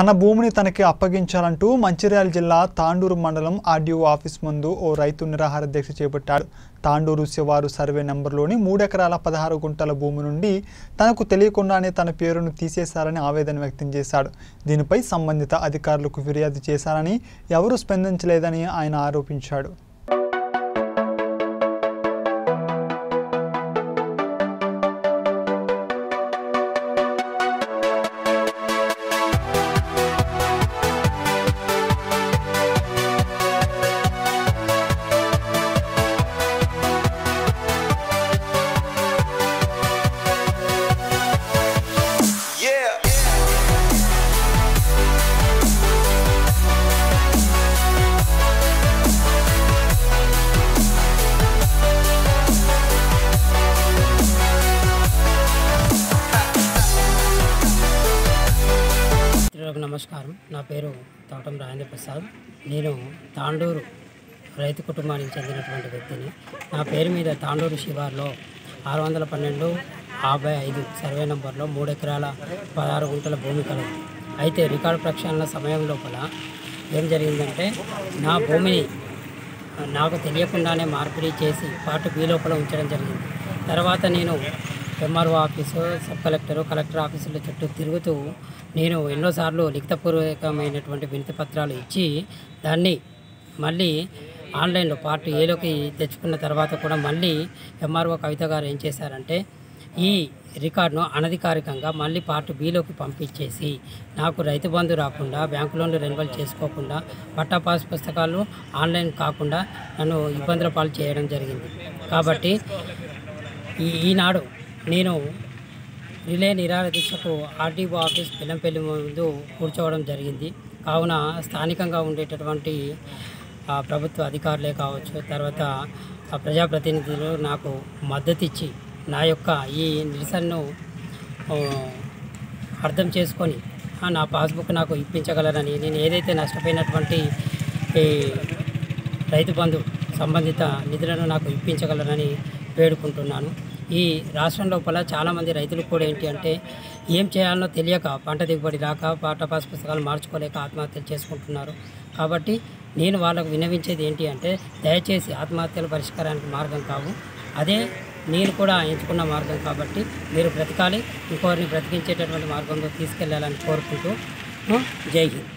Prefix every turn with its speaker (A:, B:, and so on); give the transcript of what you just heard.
A: తన భూమిని తనకి అప్పగించాలంటూ మంచిర్యాల జిల్లా తాండూరు మండలం ఆర్డీఓ ఆఫీస్ ముందు ఓ రైతు నిరాహార దీక్ష చేపట్టాడు. తాండూరు శివారు సర్వే నెంబర్లోని మూడెకరాల పదహారు గుంటల భూమి నుండి తనకు తెలియకుండానే తన పేరును తీసేశారని ఆవేదన వ్యక్తం చేశాడు. దీనిపై సంబంధిత అధికారులకు ఫిర్యాదు చేశారని ఎవరూ స్పందించలేదని ఆయన ఆరోపించాడు.
B: మిత్రులకు నమస్కారం. నా పేరు తోటం రాజేంద్ర ప్రసాద్. నేను తాండూరు రైతు కుటుంబానికి చెందినటువంటి వ్యక్తిని. నా పేరు మీద తాండూరు శివార్లో ఆరు వందల పన్నెండు యాభై ఐదు సర్వే నంబర్లో మూడు ఎకరాల పదహారు గుంటల భూమి కలదు. అయితే రికార్డు ప్రక్షాళన సమయం లోపల ఏం జరిగిందంటే నా భూమిని నాకు తెలియకుండానే మార్పిడి చేసి పార్ట్ బి లోపల ఉంచడం జరిగింది. తర్వాత నేను MRO office sub collector collector ఆఫీసుల చుట్టూ తిరుగుతూ నేను ఎన్నోసార్లు లిఖితపూర్వకమైనటువంటి వినతి పత్రాలు ఇచ్చి దాన్ని మళ్ళీ ఆన్లైన్లో పార్ట్ ఏలోకి తెచ్చుకున్న తర్వాత కూడా మళ్ళీ ఎంఆర్ఓ కవిత గారు ఏం చేశారంటే ఈ రికార్డును అనధికారికంగా మళ్ళీ పార్ట్ బిలోకి పంపించేసి నాకు రైతు బంధు రాకుండా బ్యాంకు లోన్లు రెన్యువల్ చేసుకోకుండా పట్టా పాస్ పుస్తకాలు ఆన్లైన్ కాకుండా నన్ను ఇబ్బందుల పాలు చేయడం జరిగింది. కాబట్టి ఈ ఈనాడు నేను రిలే నిరాహార దీక్షకు ఆర్టీఓ ఆఫీస్ పిల్లంపల్లి ముందు కూర్చోవడం జరిగింది. కావున స్థానికంగా ఉండేటటువంటి ప్రభుత్వ అధికారులే కావచ్చు తర్వాత ఆ ప్రజాప్రతినిధులు నాకు మద్దతు ఇచ్చి నా యొక్క ఈ నిరసనను అర్థం చేసుకొని నా పాస్బుక్ నాకు ఇప్పించగలరని నేను ఏదైతే నష్టపోయినటువంటి ఈ రైతు బంధు సంబంధిత నిధులను నాకు ఇప్పించగలరని వేడుకుంటున్నాను. ఈ రాష్ట్రం లోపల చాలామంది రైతులు కూడా ఏంటి అంటే ఏం చేయాలనో తెలియక పంట దిగుబడి రాక పాట పాస్ పుస్తకాలు మార్చుకోలేక ఆత్మహత్యలు చేసుకుంటున్నారు. కాబట్టి నేను వాళ్ళకు విన్నవించేది ఏంటి అంటే దయచేసి ఆత్మహత్యల పరిష్కారానికి మార్గం కావు. అదే నేను కూడా ఎంచుకున్న మార్గం కాబట్టి మీరు బ్రతకాలి ఇంకొకరిని బ్రతికించేటటువంటి మార్గంలో తీసుకెళ్ళాలని కోరుకుంటూ జై హింద్.